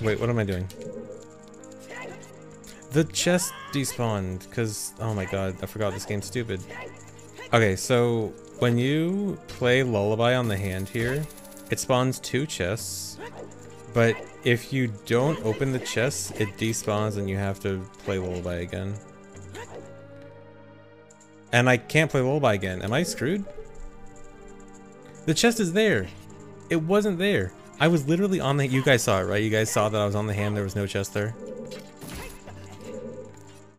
Wait, what am I doing? The chest despawned, because, oh my god, I forgot this game's stupid. Okay, so when you play Lullaby on the hand here, it spawns two chests, but if you don't open the chests, it despawns and you have to play Lullaby again. And I can't play Lullaby again. Am I screwed? The chest is there. It wasn't there. I was literally on the- you guys saw it, right? You guys saw that I was on the hand, there was no chest there?